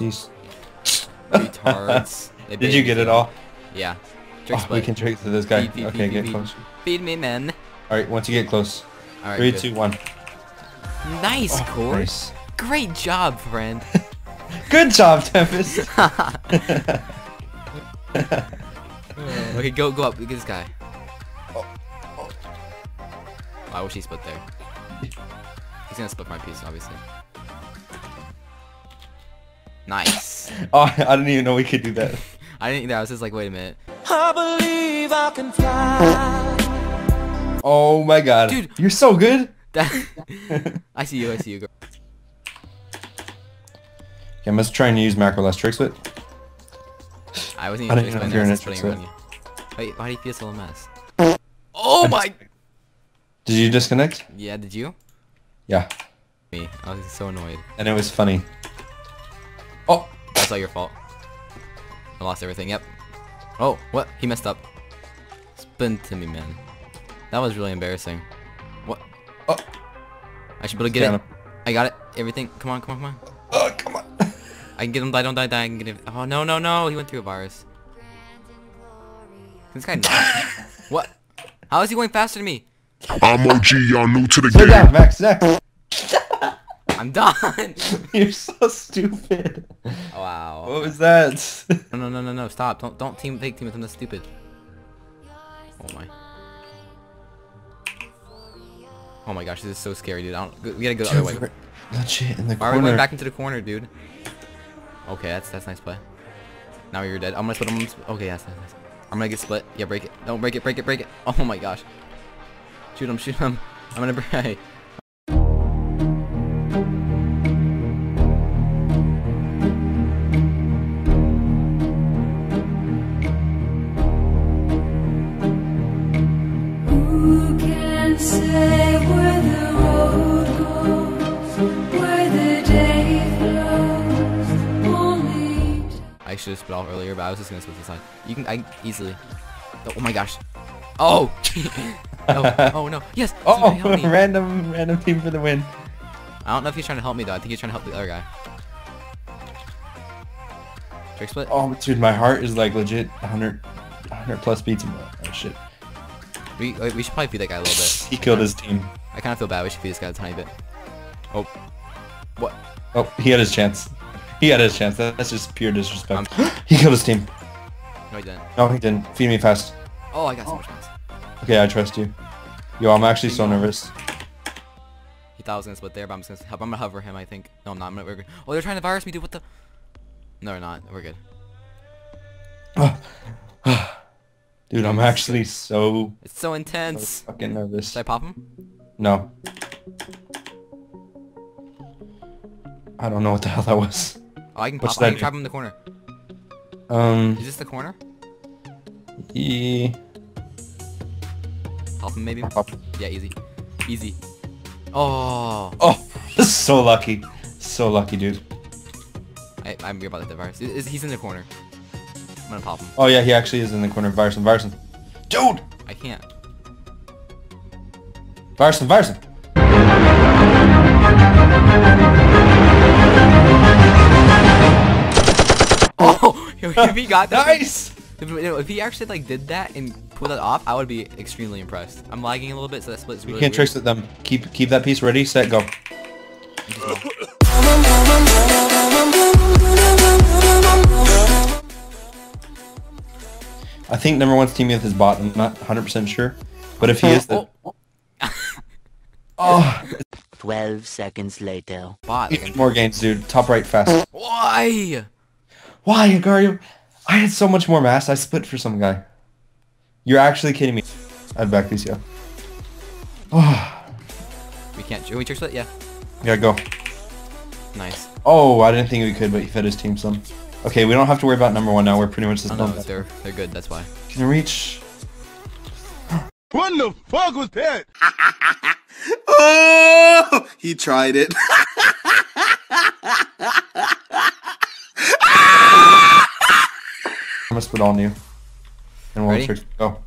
Is, is he... s- Retards. Did you get it all? Yeah. Oh, we can trick to this guy. Okay, get close. Feed me, man. Alright, once you get close. Alright, Three, good. two, one. Nice, Oh, Cord. nice. Great job, friend. Good job, Tempest! okay, go go up. Look at this guy. Oh, Oh, I wish he split there. He's gonna split my piece, obviously. Nice. oh, I didn't even know we could do that. I didn't either. I was just like, wait a minute. Oh my god. Dude. You're so good! That I see you. I see you. Go. Okay, I'm just trying to use macro last tricks with. I wasn't I even didn't know explaining. if you were I in was a just putting trick it you. Wait, why do you feel so mess? Oh my! Did you disconnect? Yeah, did you? Yeah. Me. I was so annoyed. And it was funny. That's all your fault. I lost everything. Yep. Oh, what? He messed up. Spin to me, man. That was really embarrassing. What? Oh! I should be able to get Got it. him. I got it. Everything. Come on, come on, come on. Oh, come on. I can get him. Die, don't die, die. I can get him. Oh no, no, no! He went through a virus. This guy. what? How is he going faster than me? I'm OG, y'all new to the Sit game. down, Max. Next. I'm done. You're so stupid. wow. What was that? No, no, no, no, no! Stop! Don't, don't team take team with him. That's stupid. Oh my. Oh my gosh, this is so scary, dude. I don't, we gotta go the other way. Legit in the Why are we corner. going back into the corner, dude? Okay, that's that's nice play. Now you're dead. I'm gonna split. I'm gonna split. Okay, that's nice, nice. I'm gonna get split. Yeah, break it. Don't break it. Break it. Break it. Oh my gosh. Shoot him. Shoot him. I'm gonna break. I should have split off earlier, but I was just gonna split this side. You can. I easily. Oh, oh my gosh. Oh. oh. Oh no. Yes. Oh, somebody help me. random, random team for the win. I don't know if he's trying to help me though. I think he's trying to help the other guy. Trick split. Oh, dude, my heart is like legit 100, 100 plus beats. Oh shit. We we should probably feed that guy a little bit. He killed his team. I kind of feel bad. We should feed this guy a tiny bit. Oh. What? Oh, he had his chance. He had his chance. That's just pure disrespect. Um, he killed his team. No, he didn't. No, he didn't. Feed me fast. Oh, I got so much mass. Okay, I trust you. Yo, I'm actually so nervous. He thought I was gonna split there, but I'm just gonna help. I'm gonna hover him. I think. No, I'm not. I'm not. We're good. Oh, they're trying to virus me, dude. What the? No, they're not. We're good. Dude, I'm actually so, It's so intense. so fucking nervous. Should I pop him? No. I don't know what the hell that was. Oh, I can What's pop. I that can trap him in the corner. Um, Is this the corner? e Help him maybe. Pop. Yeah, easy. Easy. Oh. Oh, so lucky. So lucky, dude. I, I'm about the virus. Is- He's in the corner. I'm gonna pop him. Oh yeah, he actually is in the corner. Varson, Varson. Dude! I can't. Varson, Varson. Oh, if he got that. Nice! If, if he actually like did that and pulled that off, I would be extremely impressed. I'm lagging a little bit, so that split's You really can't weird. tricks with them. Keep keep that piece ready, set, go. I think number one's teaming with his bot. I'm not 100% sure. But if he is, the... Oh, 12 seconds later. Bot. more games, dude. Top right fast. Why? Why, Agario? I had so much more mass. I split for some guy. You're actually kidding me. I'd back these, yeah. Oh, We can't. Can we trick split? Yeah. yeah, go. Nice. Oh, I didn't think we could, but he fed his team some. Okay, we don't have to worry about number one now. We're pretty much just Oh no, done. they're they're good. That's why. Can reach. What the fuck was that? Oh, he tried it. gonna split on you. And we'll Ready? Go.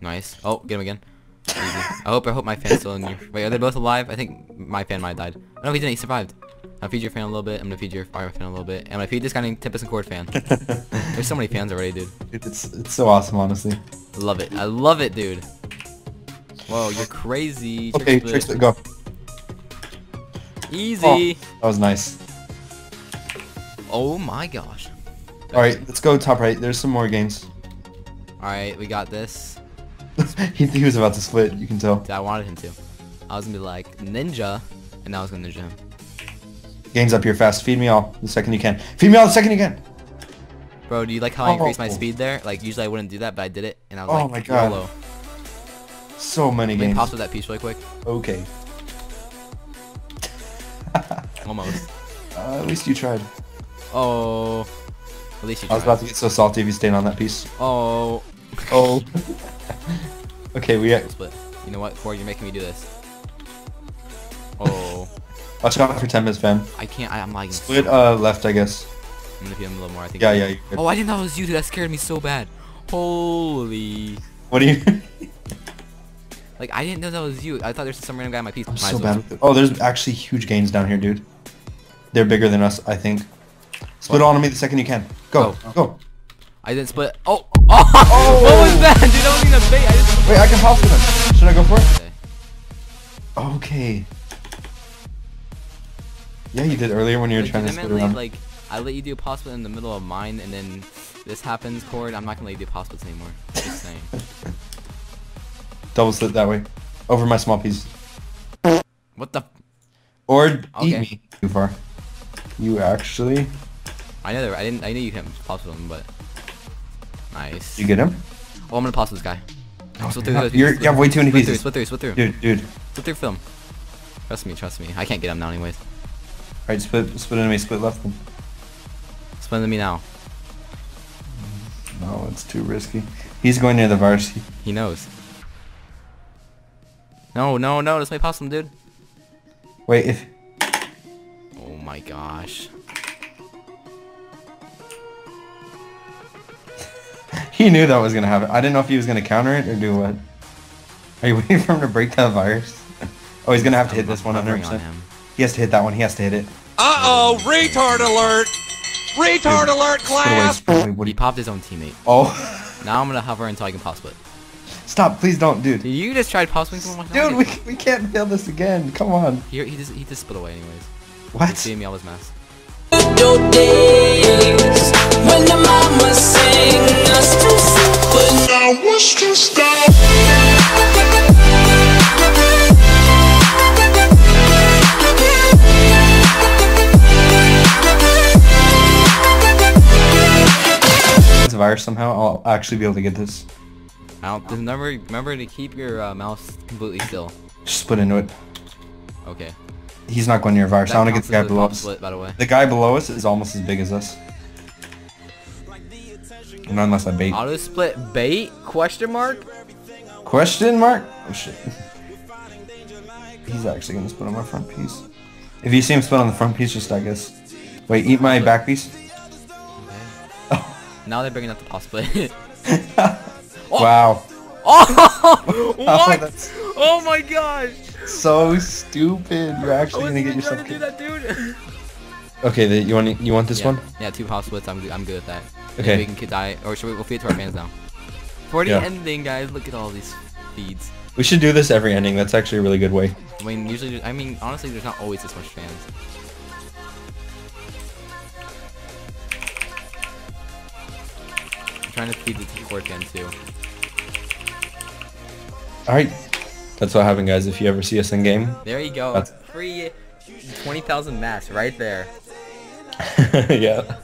Nice. Oh, get him again. I hope I hope my fan's still in your. Wait, are they both alive? I think my fan might have died. No, he didn't. He survived. I'll feed your fan a little bit. I'm gonna feed your fire fan a little bit. And I'm gonna feed this guy named Tempest and Cord fan. There's so many fans already, dude. It's it's so awesome, honestly. Love it. I love it, dude. Whoa, you're crazy. Okay, split. trick go. Easy. Oh, that was nice. Oh, my gosh. All right, let's go top right. There's some more games. All right, we got this. he, he was about to split. You can tell. I wanted him to. I was gonna be like ninja, and I was gonna ninja him. Games up here fast. Feed me all the second you can. Feed me all the second you can. Bro, do you like how I increased my Oh. speed there? Like usually I wouldn't do that, but I did it, and I was Oh like, my God. YOLO. So many Let me games. pause with that piece really quick. Okay. Almost. Uh, at least you tried. Oh. At least you I was about to get so salty if you stayed on that piece. Oh. Oh. okay, we Split. You know what? Ford, you're making me do this. Oh. watch out for Tempest, fam. I can't. I, I'm lagging. Split uh left, I guess. I'm gonna feed him a little more. I think. Yeah, yeah. Oh, I didn't know it was you. That scared me so bad. Holy. What do you? Like I didn't know that was you. I thought there's some random guy on my piece. I'm so bad. Oh, there's actually huge gains down here, dude. They're bigger than us, I think. Split on me the second you can. Go, Oh. go. I didn't split. Oh. Oh. what was oh. that, dude? That wasn't even a bait. I just. Wait, I can pause for them. Should I go for it? Okay. Okay. Yeah, you did earlier when you were trying to split around. like, I let you do a pause split in the middle of mine, and then this happens, Cord. I'm not gonna let you do splits anymore. Just saying. Double split that way. Over my small piece. What the? Or eat me. Too far. You actually. I know there. I didn't. I knew you pause with him, but nice. You get him? Oh, I'm gonna with this guy. Oh, Split through, you have way too many split through, pieces. Split through. Split through. Dude, dude. Split through film. Trust me. Trust me. I can't get him now, anyways. Alright, split, split enemy, split left then. Split me now. No, it's too risky. He's going near the varsity. He knows. No, no, no. This may him, dude. Wait, if Oh my gosh. He knew that was gonna happen. I didn't know if he was gonna counter it or do what. Are you waiting for him to break that virus? Oh, he's gonna have to hit this one 100%. on him. He has to hit that one. He has to hit it. Uh-oh, retard alert! Retard alert, class! split away, what He popped his own teammate. Oh, Now I'm gonna hover until I can pause split. stop! Please don't, dude. Dude, you just tried pause swing from Dude, we, we can't fail this again. Come on. He, he just he just split away anyways. What? See me all his mess. Somehow. I'll actually be able to get this. I don't. Remember remember to keep your uh, mouse completely still. Just split into it. Okay. He's not going near virus. I want to get the guy below us. Split, by the way. The guy below us is almost as big as us. Not unless I bait. Auto split bait? Question mark? Question mark? Oh shit. He's actually gonna split on my front piece. If you see him split on the front piece, just I guess. Wait, eat my back piece. Now they're bringing up the pop split. Oh! Wow. oh! What? that's- oh my gosh! So stupid. You're actually gonna get yourself to do killed. that, dude. Okay, the, you want you want this yeah. one? Yeah, two pop splits. I'm good. I'm good with that. Okay. Maybe we can die, or should we? We'll feed it to our fans now. For the Yeah. ending, guys, look at all these feeds. We should do this every ending. That's actually a really good way. I mean, usually, I mean, honestly, there's not always this much fans. Trying to feed the T-Cord fan too. All right. That's what happened, guys. If you ever see us in game. There you go. That's- Free 20,000 mass right there. yeah.